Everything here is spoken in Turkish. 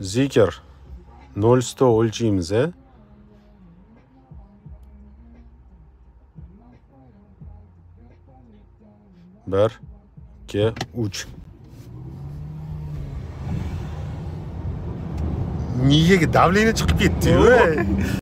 Zikir nol sto o'lchaymiz a bir ikki uch miyaga давление chiqib ketdiyu